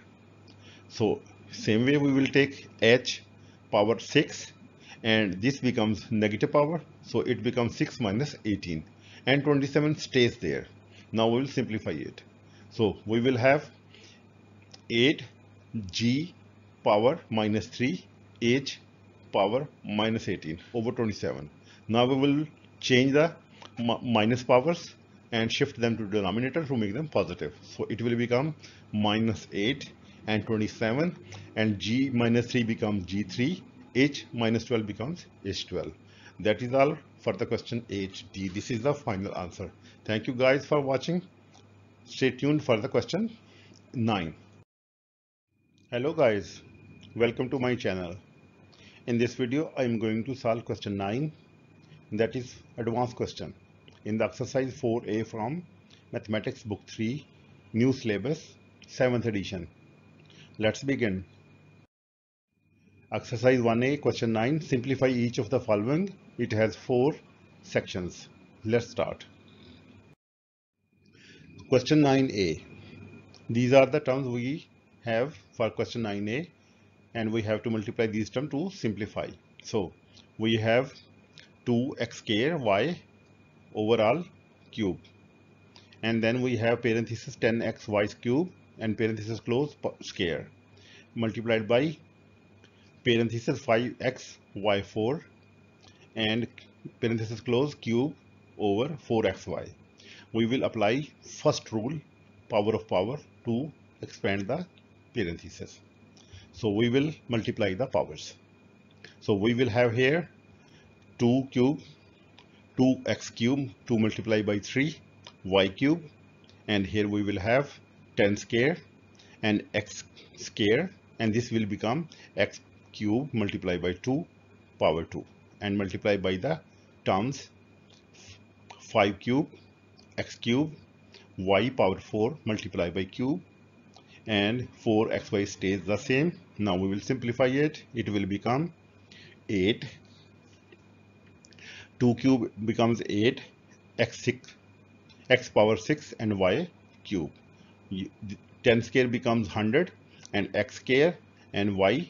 Speaker 1: So same way we will take H power 6 and this becomes negative power so it becomes 6 minus 18 and 27 stays there. Now we will simplify it. So we will have 8 g power minus 3 h power minus 18 over 27 now we will change the minus powers and shift them to denominator to make them positive. So it will become minus 8 and 27 and g minus 3 becomes g3 h minus 12 becomes h12 that is all for the question hd this is the final answer. Thank you guys for watching. Stay tuned for the question 9 hello guys. Welcome to my channel. In this video i am going to solve question 9 that is advanced question. In the exercise 4a from mathematics book 3 new syllabus 7th edition. Let's begin. Exercise 1A, question 9. Simplify each of the following. It has four sections. Let's start. Question 9A. These are the terms we have for question 9A and we have to multiply these terms to simplify. So we have 2x square y overall cube and then we have parenthesis 10x y cube and parenthesis close square multiplied by parenthesis 5x y4 and parenthesis close cube over 4xy. We will apply first rule power of power to expand the parenthesis. So we will multiply the powers. So we will have here 2 cube 2x cube 2 multiplied by 3 y cube and here we will have 10 square and x square and this will become x cube multiplied by 2 power 2 and multiply by the terms 5 cube x cube y power 4 multiplied by cube and 4xy stays the same. Now we will simplify it. It will become 8 2 cube becomes 8 x 6 x power 6 and y cube. 10 square becomes 100 and x square and y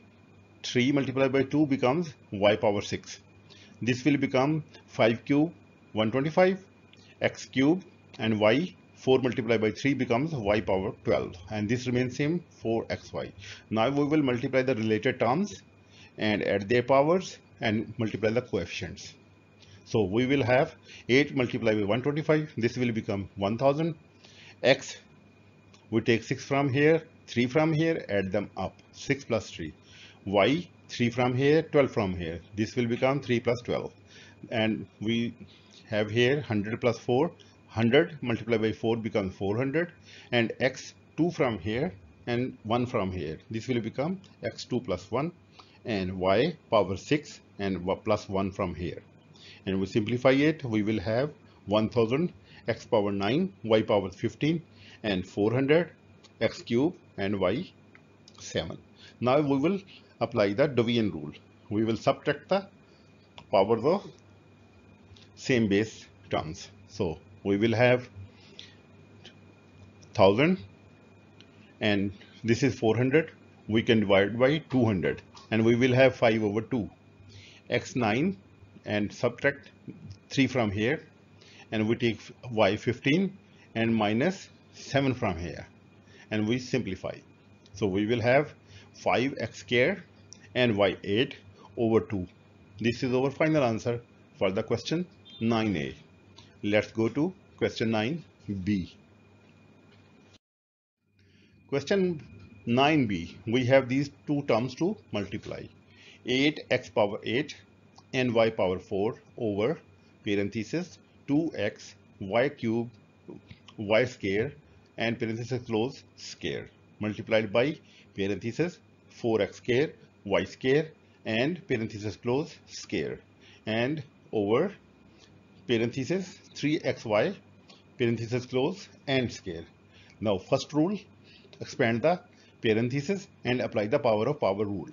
Speaker 1: 3 multiplied by 2 becomes y power 6 this will become 5 cube 125 x cube and y 4 multiplied by 3 becomes y power 12 and this remains same for xy now we will multiply the related terms and add their powers and multiply the coefficients. So we will have 8 multiplied by 125 this will become 1000 x we take 6 from here, 3 from here, add them up. 6 plus 3. Y, 3 from here, 12 from here. This will become 3 plus 12. And we have here 100 plus 4. 100 multiplied by 4 becomes 400. And x 2 from here and 1 from here. This will become x2 plus 1 and y power 6 and plus 1 from here. And we simplify it, we will have 1000 x power 9, y power 15 and 400 x cube and y 7. Now we will apply the division rule. We will subtract the powers of same base terms. So we will have 1000 and this is 400 we can divide by 200 and we will have 5 over 2 x9 and subtract 3 from here and we take y15 and minus 7 from here and we simplify so we will have 5x square and y8 over 2 this is our final answer for the question 9a let's go to question 9b question 9b we have these two terms to multiply. 8x power 8 and y power 4 over parenthesis 2x y cube y square and parenthesis close square. Multiplied by parenthesis 4x square y square and parenthesis close square and over parenthesis 3xy parenthesis close and square. Now first rule expand the parenthesis and apply the power of power rule.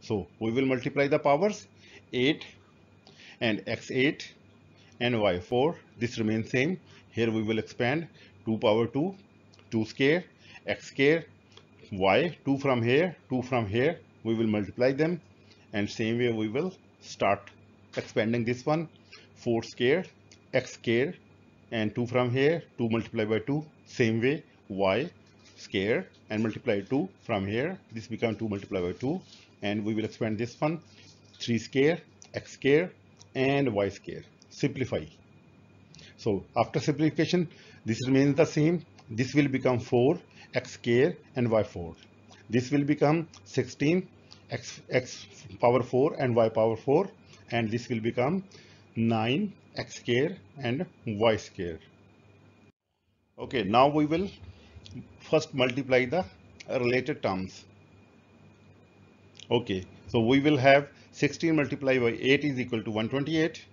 Speaker 1: So we will multiply the powers 8 and x8 and y4 this remains same here we will expand 2 power 2 2 square x square y 2 from here 2 from here we will multiply them. And same way we will start expanding this one. 4 square x square and 2 from here 2 multiplied by 2 same way y square and multiply 2 from here. This becomes 2 multiplied by 2 and we will expand this one. 3 square x square and y square. Simplify. So after simplification this remains the same. This will become 4 x square and y4 this will become 16 x, x power 4 and y power 4 and this will become 9 x square and y square. Okay now we will first multiply the related terms. Okay so we will have 16 multiplied by 8 is equal to 128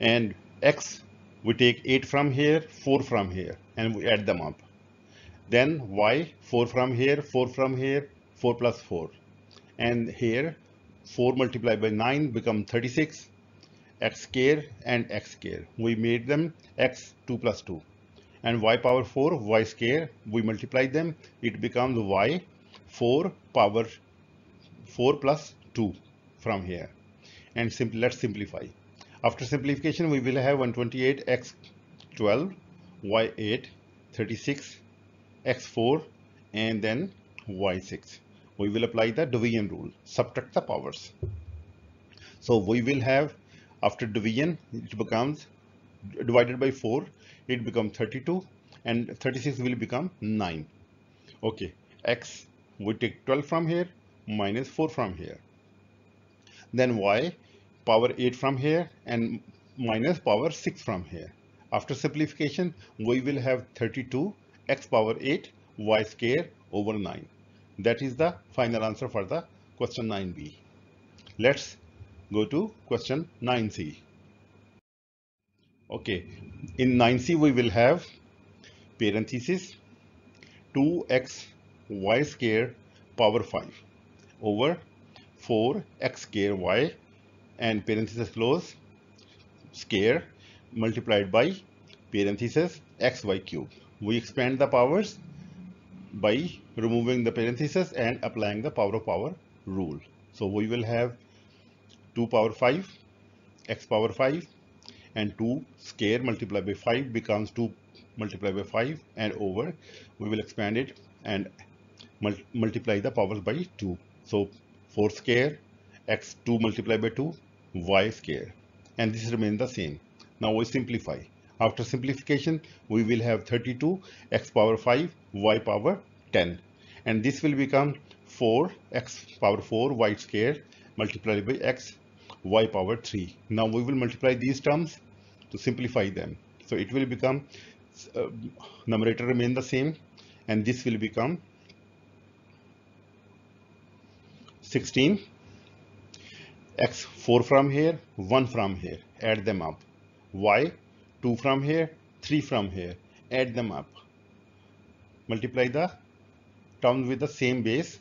Speaker 1: and x we take 8 from here 4 from here and we add them up. Then y 4 from here 4 from here 4 plus 4 and here 4 multiplied by 9 become 36 x square and x square. We made them x 2 plus 2 and y power 4 y square we multiply them. It becomes y 4 power 4 plus 2 from here. And simply let's simplify. After simplification we will have 128 x 12 y 8 36 x4 and then y6 we will apply the division rule. Subtract the powers. So we will have after division it becomes divided by 4 it becomes 32 and 36 will become 9 okay x we take 12 from here minus 4 from here. Then y power 8 from here and minus power 6 from here after simplification we will have 32 x power 8 y square over 9. That is the final answer for the question 9b. Let's go to question 9c. Okay, in 9c we will have parenthesis 2x y square power 5 over 4 x square y and parenthesis close square multiplied by parenthesis xy cube we expand the powers by removing the parenthesis and applying the power of power rule. So we will have 2 power 5, x power 5 and 2 square multiplied by 5 becomes 2 multiplied by 5 and over we will expand it and mul multiply the powers by 2. So 4 square x 2 multiplied by 2 y square and this remains the same. Now we simplify. After simplification, we will have 32 x power 5 y power 10 and this will become 4 x power 4 y square multiplied by x y power 3. Now we will multiply these terms to simplify them. So it will become uh, numerator remain the same and this will become 16 x 4 from here 1 from here. Add them up y 2 from here 3 from here. Add them up. Multiply the terms with the same base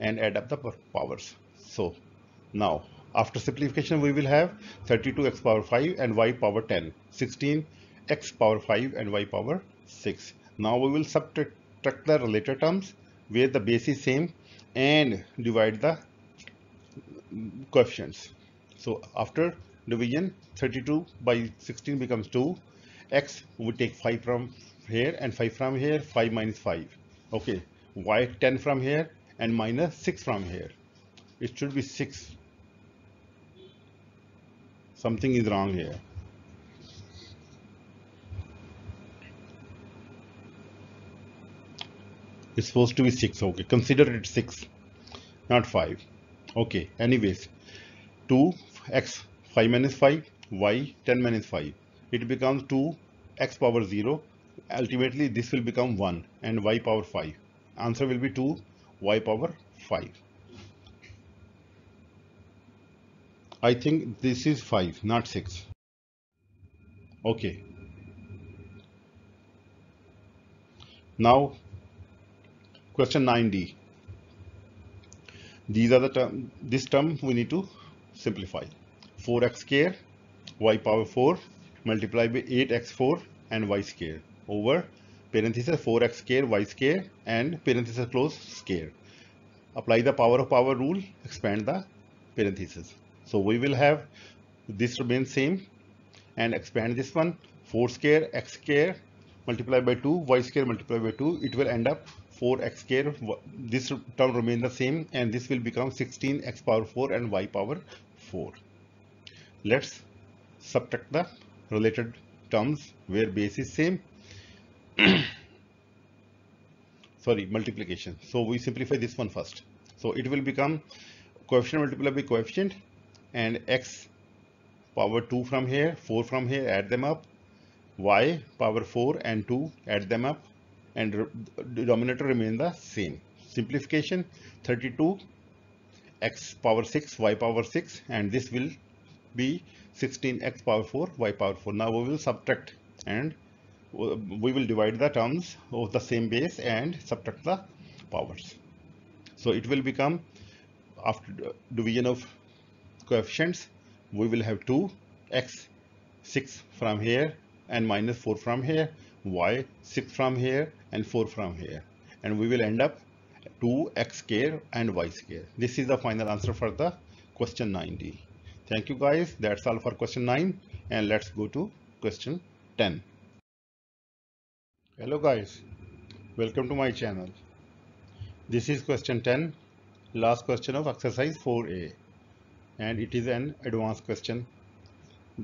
Speaker 1: and add up the powers. So now after simplification we will have 32x power 5 and y power 10 16 x power 5 and y power 6 now we will subtract the related terms where the base is same and divide the coefficients. So after division 32 by 16 becomes 2 x we take 5 from here and 5 from here 5 minus 5 okay y 10 from here and minus 6 from here. It should be 6 something is wrong here. It's supposed to be 6 okay consider it 6 not 5 okay anyways 2 x 5 minus 5 y 10 minus 5 it becomes 2 x power 0 ultimately this will become 1 and y power 5 answer will be 2 y power 5 I think this is 5 not 6 okay. Now Question 9d. These are the term, this term we need to simplify. 4x square, y power 4 multiplied by 8x4 and y square over parenthesis 4x square, y square and parenthesis close square. Apply the power of power rule, expand the parenthesis. So we will have this remains same and expand this one 4 square x square multiplied by 2 y square multiplied by 2 it will end up 4x square this term remain the same and this will become 16 x power 4 and y power 4 let's subtract the related terms where base is same. Sorry multiplication. So we simplify this one first. So it will become coefficient multiplied by coefficient and x power 2 from here 4 from here add them up. Y power 4 and 2 add them up. And denominator remain the same. Simplification 32 x power 6 y power 6 and this will be 16 x power 4 y power 4. Now we will subtract and we will divide the terms of the same base and subtract the powers. So it will become after division of coefficients we will have 2 x 6 from here and minus 4 from here y 6 from here and 4 from here and we will end up 2x square and y square this is the final answer for the question 9d thank you guys. That's all for question 9 and let's go to question 10 hello guys. Welcome to my channel. This is question 10 last question of exercise 4a and it is an advanced question.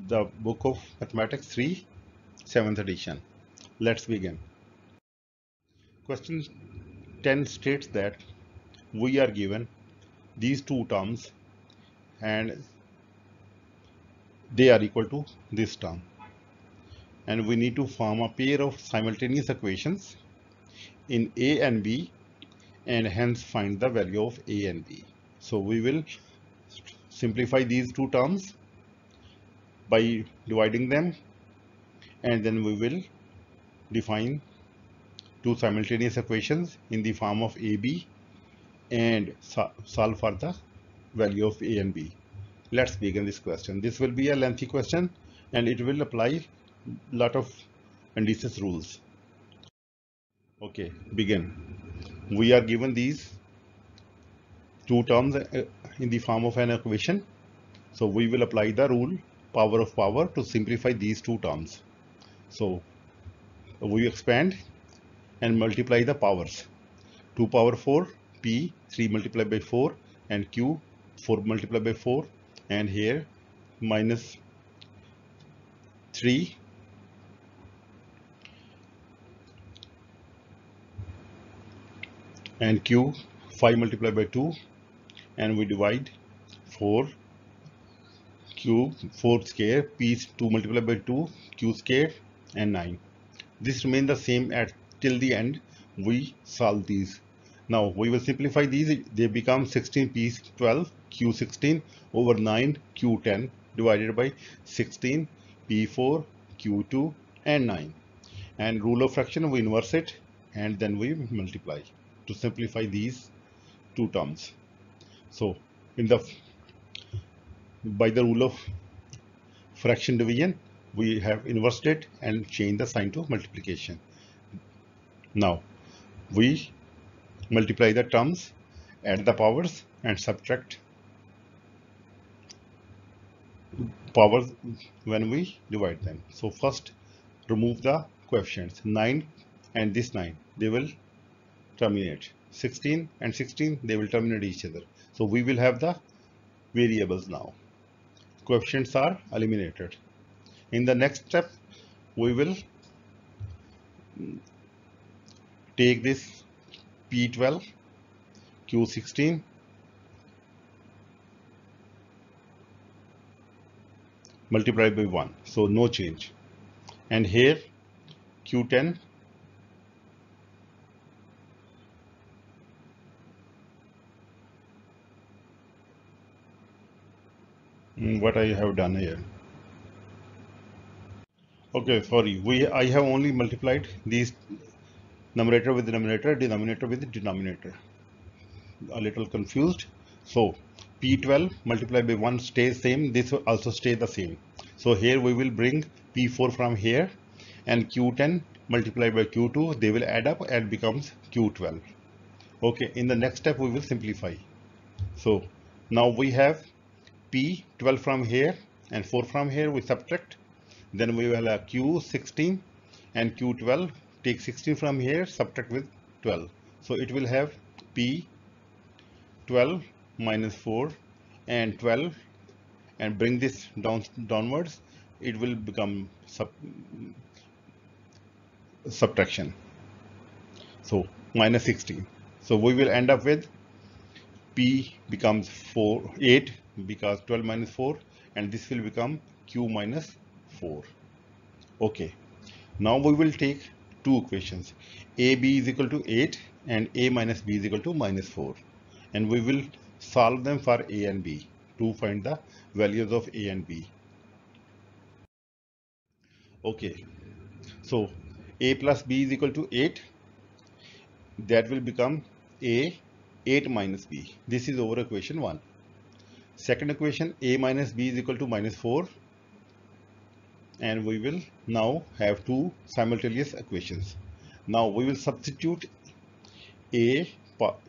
Speaker 1: The book of mathematics 3 7th edition. Let's begin. Question 10 states that we are given these two terms and they are equal to this term and we need to form a pair of simultaneous equations in a and b and hence find the value of a and b. So we will simplify these two terms by dividing them and then we will define two simultaneous equations in the form of AB and solve for the value of A and B. Let's begin this question. This will be a lengthy question and it will apply lot of indices rules. Okay, begin. We are given these two terms uh, in the form of an equation. So we will apply the rule power of power to simplify these two terms. So we expand and multiply the powers 2 power 4 p 3 multiplied by 4 and q 4 multiplied by 4 and here minus 3 and q 5 multiplied by 2 and we divide 4 q 4 square. P 2 multiplied by 2 q square. And 9 this remain the same at till the end. We solve these now we will simplify these. They become 16 p12 q16 over 9 q10 divided by 16 p4 q2 and 9 and rule of fraction we inverse it and then we multiply to simplify these two terms. So in the by the rule of fraction division we have inversed it and changed the sign to multiplication. Now we multiply the terms add the powers and subtract. Powers when we divide them. So first remove the coefficients 9 and this 9 they will terminate. 16 and 16 they will terminate each other. So we will have the variables now. Coefficients are eliminated. In the next step we will take this P12 Q16 multiplied by 1 so no change. And here Q10 mm, what I have done here. Okay sorry we I have only multiplied these numerator with denominator denominator with denominator. A little confused. So p12 multiplied by 1 stays same this will also stay the same. So here we will bring p4 from here and q10 multiplied by q2 they will add up and becomes q12 okay in the next step we will simplify. So now we have p12 from here and 4 from here we subtract. Then we will have q16 and q12 take 16 from here subtract with 12 so it will have p 12 minus 4 and 12 and bring this down downwards it will become sub, subtraction. So minus 16 so we will end up with p becomes 4 8 because 12 minus 4 and this will become q minus 4 okay. Now we will take two equations ab is equal to 8 and a minus b is equal to minus 4 and we will solve them for a and b to find the values of a and b. Okay. So a plus b is equal to 8 that will become a 8 minus b. This is over equation 1 second equation a minus b is equal to minus 4 and we will now have two simultaneous equations. Now we will substitute A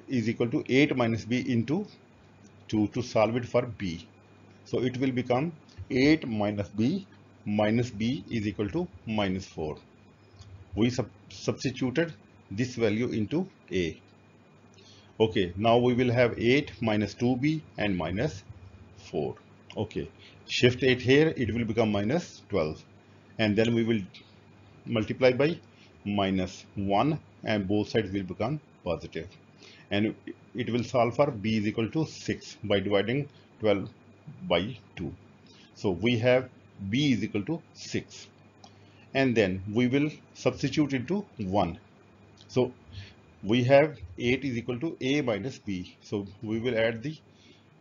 Speaker 1: is equal to 8 minus B into 2 to solve it for B. So it will become 8 minus B minus B is equal to minus 4. We sub substituted this value into A. Okay, now we will have 8 minus 2B and minus 4 okay shift 8 here it will become minus 12 and then we will multiply by minus 1 and both sides will become positive. And it will solve for b is equal to 6 by dividing 12 by 2 so we have b is equal to 6 and then we will substitute into 1 so we have 8 is equal to a minus b. So we will add the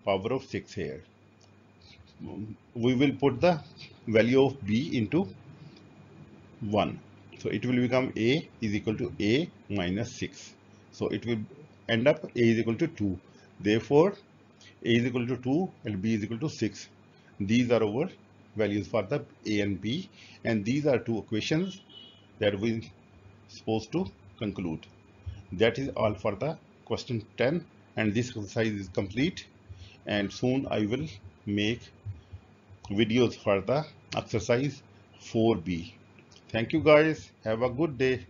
Speaker 1: power of 6 here we will put the value of b into 1 so it will become a is equal to a minus 6 so it will end up a is equal to 2 therefore a is equal to 2 and b is equal to 6 these are our values for the a and b. And these are two equations that we supposed to conclude. That is all for the question 10 and this exercise is complete. And soon I will make videos for the exercise 4b thank you guys. Have a good day